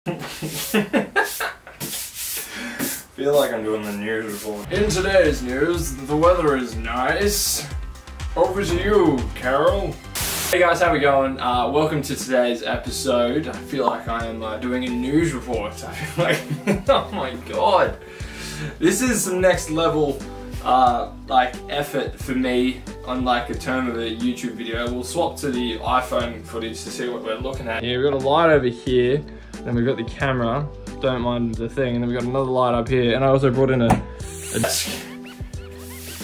Feel like I'm doing the news report. In today's news, the weather is nice. Over to you, Carol. Hey guys, how we going? Uh, welcome to today's episode. I feel like I am uh, doing a news report. I feel like, oh my god. This is some next level uh, like effort for me on like a term of a YouTube video. We'll swap to the iPhone footage to see what we're looking at. Yeah, we've got a light over here, then we've got the camera, don't mind the thing, and then we've got another light up here, and I also brought in a, a desk.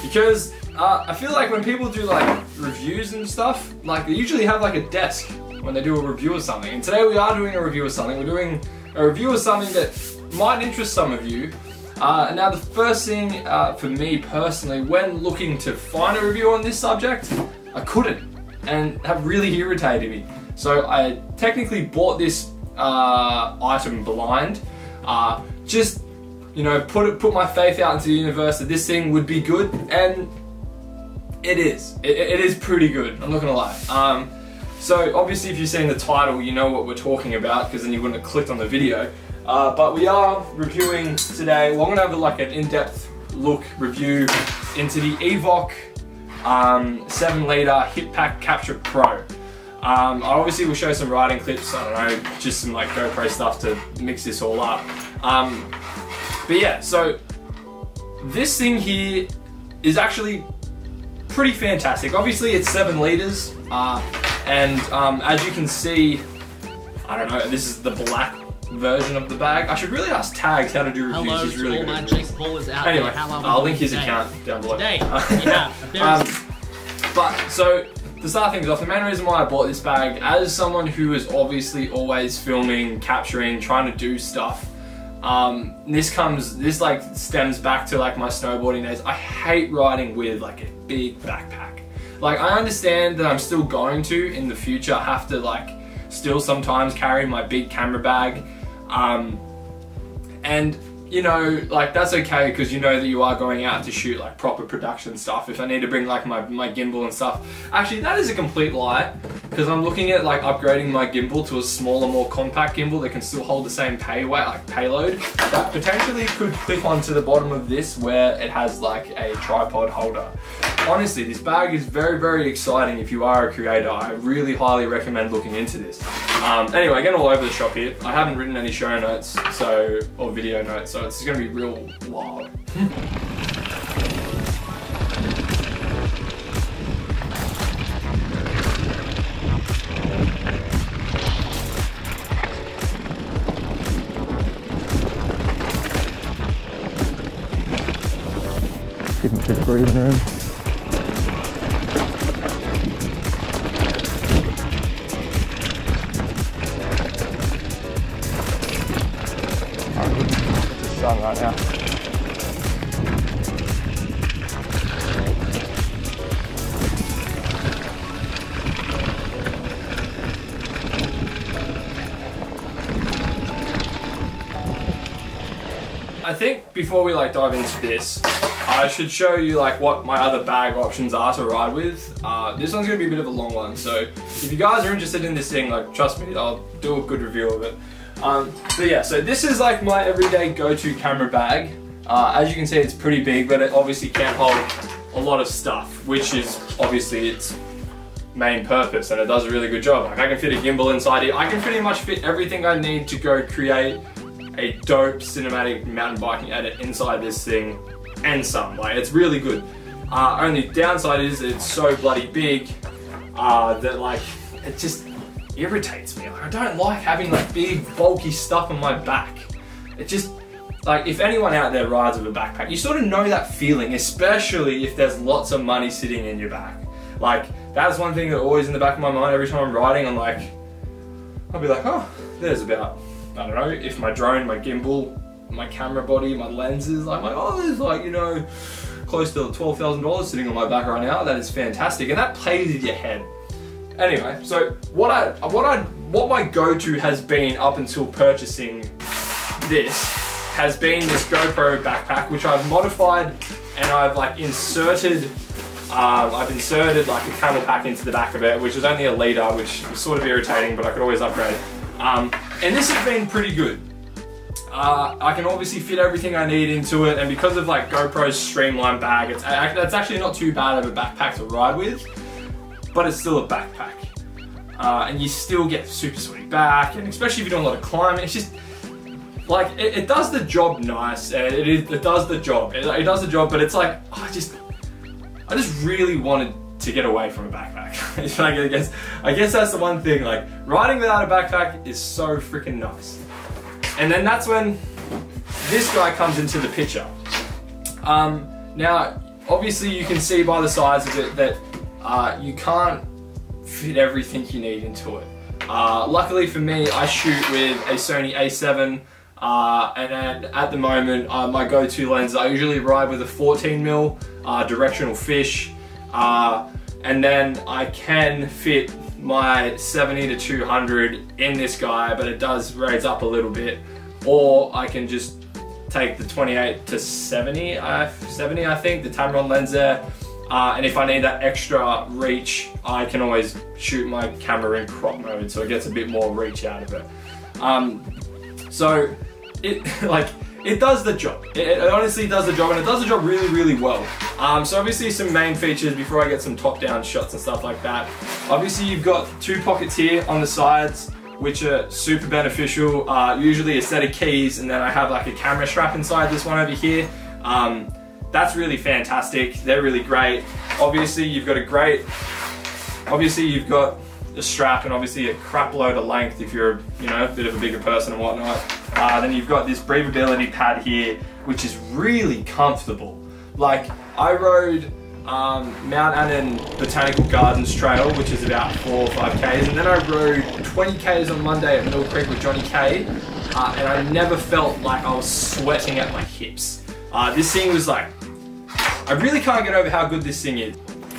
Because uh, I feel like when people do like reviews and stuff, like they usually have like a desk when they do a review of something. And today we are doing a review of something. We're doing a review of something that might interest some of you. Uh, now the first thing uh, for me personally, when looking to find a review on this subject, I couldn't and have really irritated me. So I technically bought this uh, item blind, uh, just you know put it, put my faith out into the universe that this thing would be good, and it is. It, it is pretty good. I'm not gonna lie. Um, so obviously, if you've seen the title, you know what we're talking about because then you wouldn't have clicked on the video. Uh, but we are reviewing today, well I'm to have like an in-depth look review into the Evoc um, 7 litre Hip Pack Capture Pro. Um, I obviously will show some riding clips, I don't know, just some like GoPro stuff to mix this all up. Um, but yeah, so this thing here is actually pretty fantastic. Obviously it's 7 litres, uh, and um, as you can see, I don't know, this is the black version of the bag. I should really ask Tags how to do reviews. Hello He's really good all at my reviews. Ballers out Anyway, there. How I'll link his today? account down below. Today, we have a very um, but so to start things off, the main reason why I bought this bag, as someone who is obviously always filming, capturing, trying to do stuff, um, this comes, this like stems back to like my snowboarding days. I hate riding with like a big backpack. Like I understand that I'm still going to in the future have to like still sometimes carry my big camera bag. Um, and you know, like that's okay because you know that you are going out to shoot like proper production stuff. If I need to bring like my, my gimbal and stuff. Actually, that is a complete lie because I'm looking at like upgrading my gimbal to a smaller, more compact gimbal that can still hold the same pay weight, like payload. That potentially could clip onto the bottom of this where it has like a tripod holder. Honestly, this bag is very, very exciting if you are a creator. I really highly recommend looking into this. Um, anyway, getting all over the shop here. I haven't written any show notes, so or video notes, so it's gonna be real wild. Give him a breathing room. Sun right now. I think before we like dive into this, I should show you like what my other bag options are to ride with. Uh, this one's gonna be a bit of a long one, so if you guys are interested in this thing, like trust me, I'll do a good review of it. Um, but yeah, so this is like my everyday go-to camera bag. Uh, as you can see, it's pretty big, but it obviously can't hold a lot of stuff, which is obviously its main purpose, and it does a really good job. Like I can fit a gimbal inside it. I can pretty much fit everything I need to go create a dope cinematic mountain biking edit inside this thing, and some. Like it's really good. Uh, only downside is it's so bloody big uh, that like it just irritates me. Like, I don't like having like big bulky stuff on my back. It just like if anyone out there rides with a backpack, you sort of know that feeling, especially if there's lots of money sitting in your back. Like that's one thing that always in the back of my mind every time I'm riding. I'm like, I'll be like, oh, there's about I don't know if my drone, my gimbal, my camera body, my lenses. I'm like, oh, there's like you know close to twelve thousand dollars sitting on my back right now. That is fantastic, and that plays in your head. Anyway, so what I what I what my go-to has been up until purchasing this has been this GoPro backpack, which I've modified and I've like inserted. Um, I've inserted like a CamelBak into the back of it, which is only a liter, which was sort of irritating, but I could always upgrade. Um, and this has been pretty good. Uh, I can obviously fit everything I need into it, and because of like GoPro's streamlined bag, it's, it's actually not too bad of a backpack to ride with, but it's still a backpack. Uh, and you still get super sweaty back, and especially if you're doing a lot of climbing, it's just, like, it, it does the job nice, it, it, it does the job, it, it, does the job, but it's like, oh, I just, I just really wanted to get away from a backpack. I guess, I guess that's the one thing, like, riding without a backpack is so freaking nice. And then that's when this guy comes into the picture. Um, now, obviously you can see by the size of it that uh, you can't fit everything you need into it. Uh, luckily for me, I shoot with a Sony a7 uh, and at the moment, uh, my go-to lens, I usually ride with a 14mm uh, directional fish uh, and then I can fit my 70 to 200 in this guy, but it does raise up a little bit. Or I can just take the 28 to 70, uh, 70 I think, the Tamron lens there. Uh, and if I need that extra reach, I can always shoot my camera in crop mode so it gets a bit more reach out of it. Um, so it like it does the job. It, it, honestly does the job and it does the job really, really well. Um, so obviously some main features before I get some top-down shots and stuff like that. Obviously you've got two pockets here on the sides which are super beneficial. Uh, usually a set of keys and then I have like a camera strap inside this one over here. Um, that's really fantastic. They're really great. Obviously you've got a great, obviously you've got a strap and obviously a crap load of length if you're, you know, a bit of a bigger person and whatnot. Uh, then you've got this breathability pad here, which is really comfortable. Like, I rode um, Mount Annan Botanical Gardens Trail, which is about four or five Ks, and then I rode 20 Ks on Monday at Mill Creek with Johnny K, uh, and I never felt like I was sweating at my hips. Uh, this thing was like, I really can't get over how good this thing is.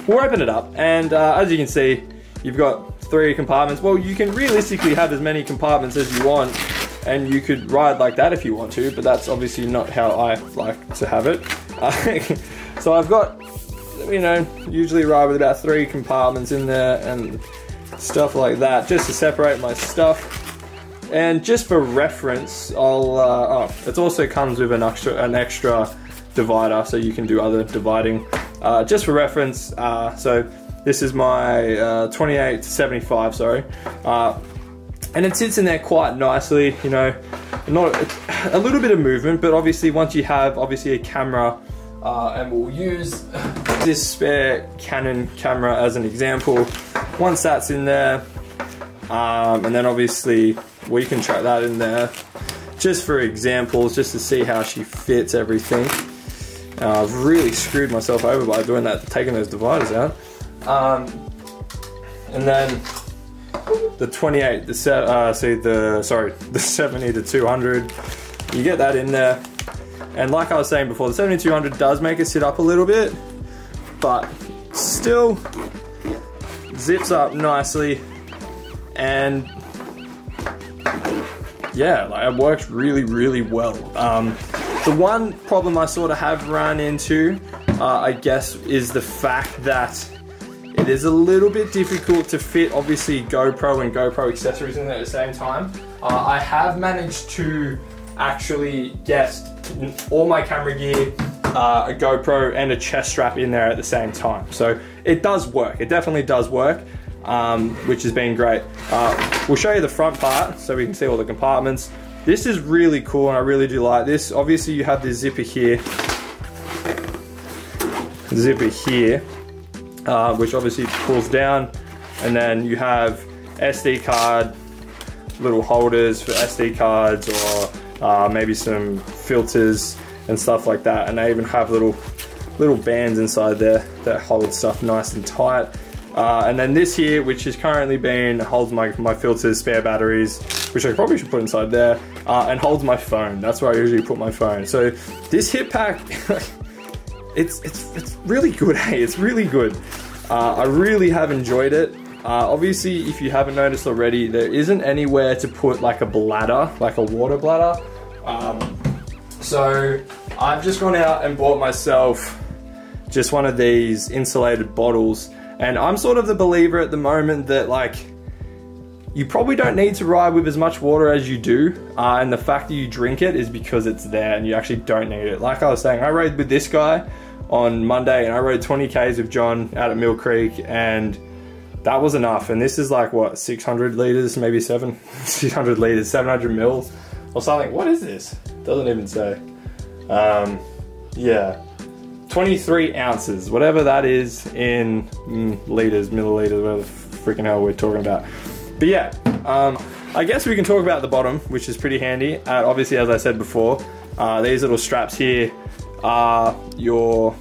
We'll open it up, and uh, as you can see, you've got three compartments. Well, you can realistically have as many compartments as you want and you could ride like that if you want to, but that's obviously not how I like to have it. so I've got, you know, usually ride with about three compartments in there and stuff like that, just to separate my stuff. And just for reference, I'll, uh, oh, it also comes with an extra, an extra divider, so you can do other dividing. Uh, just for reference, uh, so this is my uh, 28 to 75, sorry. Uh, and it sits in there quite nicely, you know, not a little bit of movement, but obviously once you have obviously a camera, uh, and we'll use this spare Canon camera as an example. Once that's in there, um, and then obviously we can track that in there, just for examples, just to see how she fits everything. Uh, I've really screwed myself over by doing that, taking those dividers out. Um, and then the 28, the uh, see the sorry, the 70 to 200. You get that in there, and like I was saying before, the 7200 does make it sit up a little bit, but still zips up nicely, and yeah, like it works really, really well. Um, the one problem I sort of have run into, uh, I guess, is the fact that it is a little bit difficult to fit obviously GoPro and GoPro accessories in there at the same time. Uh, I have managed to actually get all my camera gear, uh, a GoPro and a chest strap in there at the same time. So it does work, it definitely does work. Um, which has been great. Uh, we'll show you the front part so we can see all the compartments. This is really cool and I really do like this. Obviously you have the zipper here, zipper here, uh, which obviously pulls down. And then you have SD card, little holders for SD cards or uh, maybe some filters and stuff like that. And they even have little little bands inside there that hold stuff nice and tight. Uh, and then this here, which is currently being, holds my, my filters, spare batteries, which I probably should put inside there, uh, and holds my phone. That's where I usually put my phone. So this hip pack, it's, it's, it's really good, hey, it's really good. Uh, I really have enjoyed it. Uh, obviously, if you haven't noticed already, there isn't anywhere to put like a bladder, like a water bladder. Um, so I've just gone out and bought myself just one of these insulated bottles. And I'm sort of the believer at the moment that like, you probably don't need to ride with as much water as you do. Uh, and the fact that you drink it is because it's there and you actually don't need it. Like I was saying, I rode with this guy on Monday and I rode 20 Ks with John out at Mill Creek and that was enough. And this is like what, 600 liters, maybe seven, 600 liters, 700 mils or something. What is this? Doesn't even say. Um, yeah, 23 ounces, whatever that is in mm, liters, milliliters, whatever freaking hell we're talking about. But yeah, um, I guess we can talk about the bottom, which is pretty handy. Uh, obviously, as I said before, uh, these little straps here are your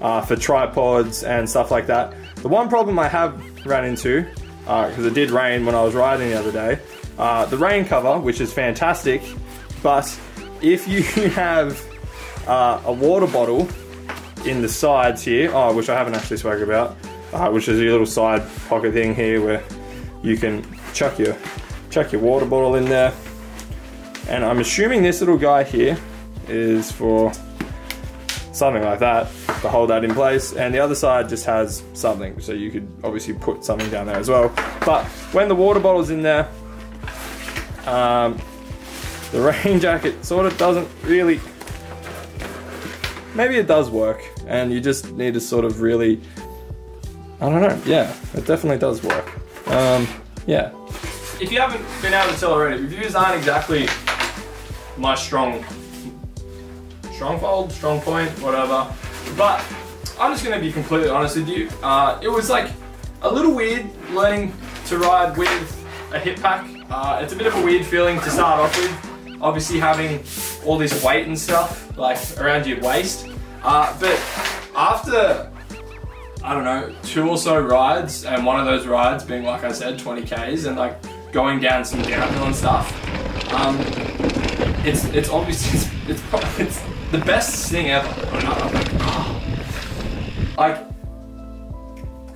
uh, for tripods and stuff like that. The one problem I have ran into, because uh, it did rain when I was riding the other day, uh, the rain cover, which is fantastic, but if you have uh, a water bottle in the sides here, oh, which I haven't actually spoken about, which is your little side pocket thing here where you can chuck your chuck your water bottle in there. And I'm assuming this little guy here is for something like that to hold that in place. And the other side just has something, so you could obviously put something down there as well. But when the water bottle's in there, um, the rain jacket sort of doesn't really, maybe it does work and you just need to sort of really, I don't know, yeah, it definitely does work. Um, yeah. If you haven't been able to tell already, reviews aren't exactly my strong, strong fold, strong point, whatever. But I'm just gonna be completely honest with you. Uh, it was like a little weird learning to ride with a hip pack. Uh, it's a bit of a weird feeling to start off with. Obviously having all this weight and stuff like around your waist. Uh, but after I don't know, two or so rides, and one of those rides being, like I said, 20 Ks, and like going down some downhill and stuff. Um, it's it's obviously it's, it's, it's the best thing ever. Like,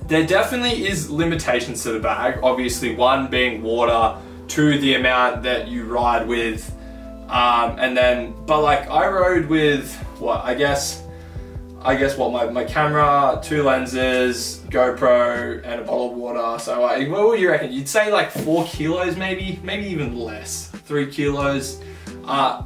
there definitely is limitations to the bag. Obviously, one being water, two the amount that you ride with, um, and then but like I rode with what I guess I guess what my, my camera, two lenses, GoPro, and a bottle of water. So what would you reckon? You'd say like four kilos, maybe, maybe even less, three kilos. Uh,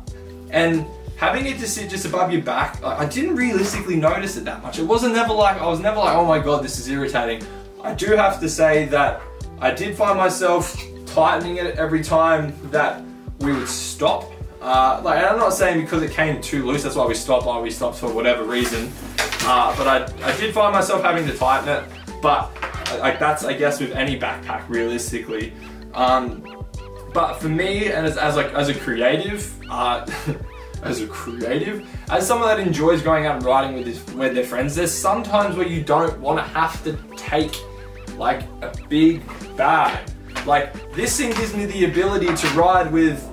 and having it to sit just above your back, like, I didn't realistically notice it that much. It wasn't never like I was never like, oh my god, this is irritating. I do have to say that I did find myself tightening it every time that we would stop uh, like, I'm not saying because it came too loose, that's why we stopped, why we stopped for whatever reason. Uh, but I, I did find myself having to tighten it. But like that's, I guess, with any backpack, realistically. Um, but for me, and as, as like as a creative, uh, as a creative, as someone that enjoys going out and riding with his, with their friends, there's sometimes where you don't want to have to take like a big bag. Like this thing gives me the ability to ride with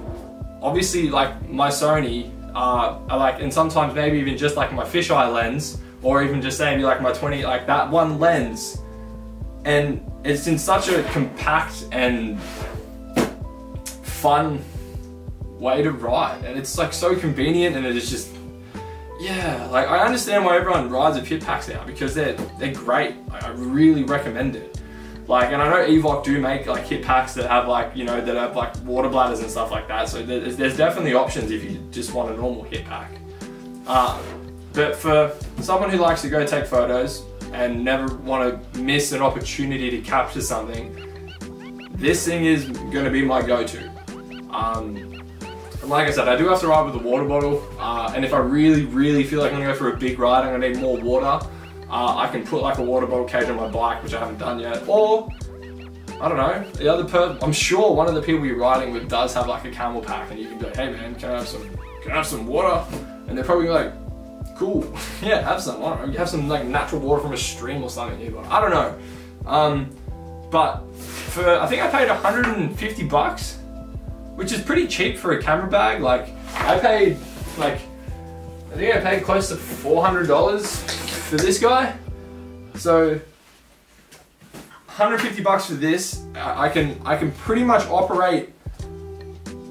obviously like my Sony, uh, I like, and sometimes maybe even just like my fisheye lens, or even just saying like my 20, like that one lens, and it's in such a compact and fun way to ride, and it's like so convenient, and it is just, yeah, like I understand why everyone rides a pit packs now because they're they're great. Like, I really recommend it. Like, and I know Evoc do make like hip packs that have like, you know, that have like water bladders and stuff like that. So there's, there's definitely options if you just want a normal hip pack. Uh, but for someone who likes to go take photos and never want to miss an opportunity to capture something, this thing is going to be my go-to. Um, like I said, I do have to ride with a water bottle, uh, and if I really, really feel like I'm to go for a big ride, I'm to need more water. Uh, I can put like a water bottle cage on my bike, which I haven't done yet. Or, I don't know, the other per I'm sure one of the people you're riding with does have like a CamelBak and you can be like, hey man, can I have some, can I have some water? And they're probably like, cool, yeah, have some, I don't know, You have some like natural water from a stream or something nearby. I don't know. Um, but for, I think I paid 150 bucks, which is pretty cheap for a camera bag. Like, I paid like, I think I paid close to $400 for this guy. So 150 bucks for this. I can I can pretty much operate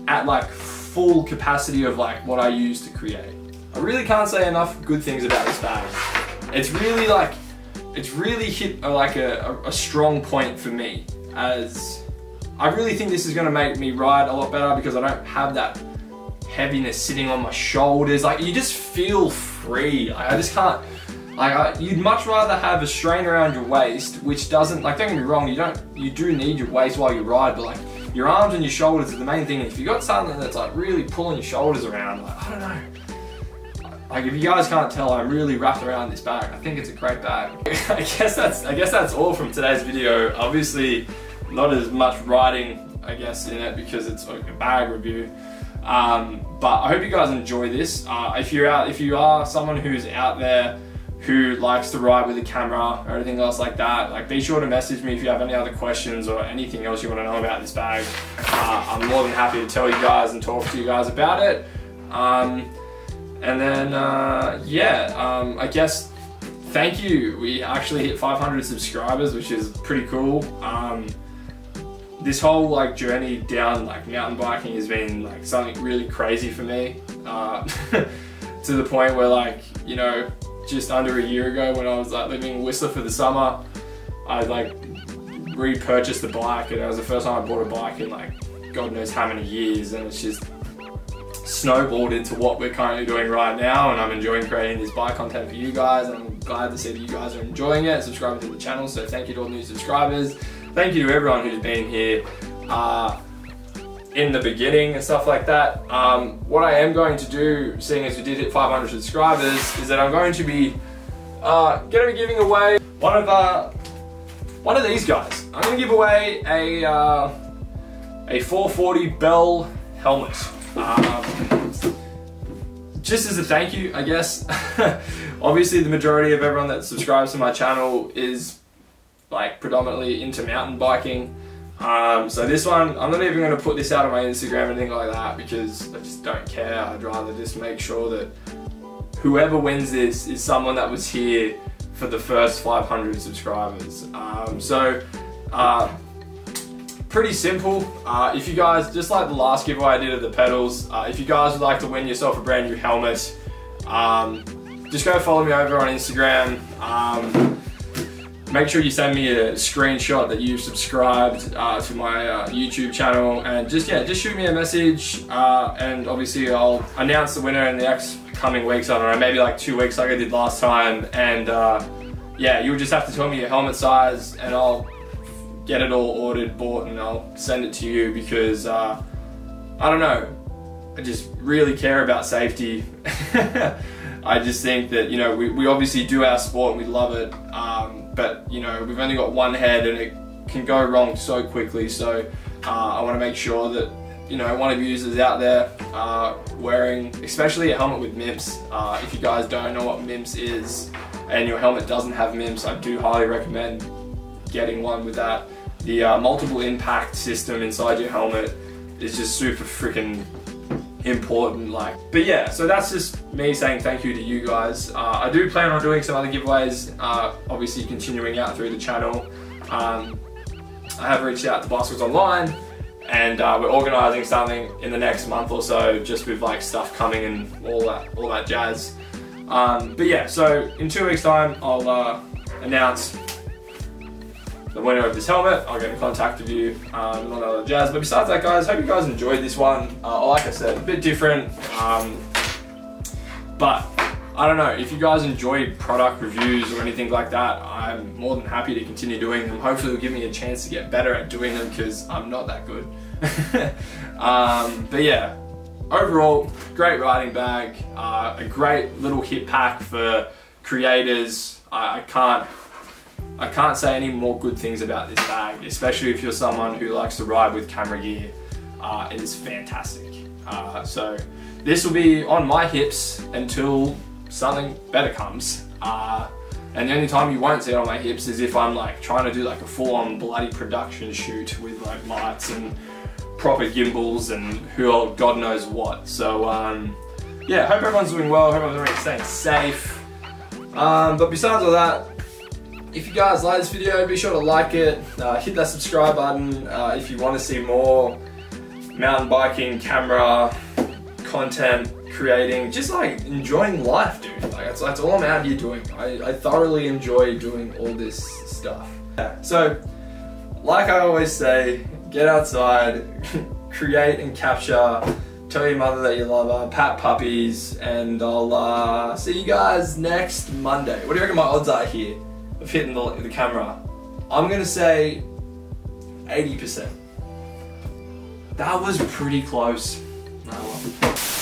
at like full capacity of like what I use to create. I really can't say enough good things about this bag. It's really like it's really hit a, like a, a, strong point for me as I really think this is gonna make me ride a lot better because I don't have that heaviness sitting on my shoulders. Like you just feel free. I just can't. Like I, you'd much rather have a strain around your waist, which doesn't like. Don't get me wrong. You don't. You do need your waist while you ride, but like your arms and your shoulders are the main thing. If you got something that's like really pulling your shoulders around, like I don't know. Like if you guys can't tell, I'm really wrapped around this bag. I think it's a great bag. I guess that's I guess that's all from today's video. Obviously, not as much riding, I guess, in it because it's like a bag review. Um, but I hope you guys enjoy this. Uh, if you're out, if you are someone who's out there who likes to ride with a camera or anything else like that, like be sure to message me if you have any other questions or anything else you want to know about this bag. Uh, I'm more than happy to tell you guys and talk to you guys about it. Um, and then, uh, yeah, um, I guess thank you. We actually hit 500 subscribers, which is pretty cool. Um, this whole like journey down like mountain biking has been like something really crazy for me. Uh, to the point where like, you know, just under a year ago when I was like living in Whistler for the summer, I like repurchased the bike and it was the first time I bought a bike in like God knows how many years and it's just snowballed into what we're currently doing right now and I'm enjoying creating this bike content for you guys. I'm glad to see that you guys are enjoying it, subscribing to the channel. So thank you to all new subscribers. Thank you to everyone who's been here. Uh, in the beginning and stuff like that. Um, what I am going to do, seeing as we did hit 500 subscribers, is that I'm going to be uh, going to be giving away one of uh, one of these guys. I'm going to give away a uh, a 440 Bell helmet. Um, just as a thank you, I guess. Obviously, the majority of everyone that subscribes to my channel is like predominantly into mountain biking. Um, so this one, I'm not even going to put this out on my Instagram or anything like that because I just don't care. I'd rather just make sure that whoever wins this is someone that was here for the first 500 subscribers. Um, so, uh, pretty simple. Uh, if you guys, just like the last giveaway I did of the pedals, uh, if you guys would like to win yourself a brand new helmet, um, just go follow me over on Instagram. Make sure you send me a screenshot that you've subscribed uh, to my uh, YouTube channel and just yeah just shoot me a message uh, and obviously I'll announce the winner in the next coming weeks. I don't know maybe like two weeks like I did last time. And uh, yeah you'll just have to tell me your helmet size and I'll get it all ordered bought and I'll send it to you because uh, I don't know. I just really care about safety. I just think that you know we, we obviously do our sport and we love it. Um, but you know we've only got one head and it can go wrong so quickly. So uh, I want to make sure that you know one of you is out there uh, wearing especially a helmet with MIPS. Uh, if you guys don't know what MIPS is and your helmet doesn't have MIPS I do highly recommend getting one with that. The uh, multiple impact system inside your helmet is just super freaking important like but yeah so that's just me saying thank you to you guys. Uh, I do plan on doing some other giveaways uh, obviously continuing out through the channel. Um, I have reached out to Bicycles Online and uh, we're organizing something in the next month or so just with like stuff coming and all that all that jazz. Um, but yeah so in two weeks time I'll uh, announce the winner of this helmet. I'll get in contact with you um, and all that other jazz. But besides that, guys, hope you guys enjoyed this one. Uh, like I said, a bit different. Um, but I don't know, if you guys enjoy product reviews or anything like that, I'm more than happy to continue doing them. Hopefully it'll give me a chance to get better at doing them because I'm not that good. um, but yeah, overall, great riding bag, uh, a great little hit pack for creators. I, I can't I can't say any more good things about this bag, especially if you're someone who likes to ride with camera gear. Uh, it is fantastic. Uh, so this will be on my hips until something better comes. Uh, and the only time you won't see it on my hips is if I'm like trying to do like a full-on bloody production shoot with like lights and proper gimbals and who God knows what. So um, yeah, hope everyone's doing well. Hope everyone's staying safe. Um, but besides all that, if you guys like this video, be sure to like it, uh, hit that subscribe button uh, if you want to see more mountain biking, camera, content, creating, just like enjoying life, dude. Like that's, that's all I'm out here doing. I, I thoroughly enjoy doing all this stuff. Yeah. So, like I always say, get outside, create and capture, tell your mother that you love her, pat puppies, and I'll uh, see you guys next Monday. What do you reckon my odds are here? of hitting the, the camera. I'm gonna say 80%. That was pretty close. No.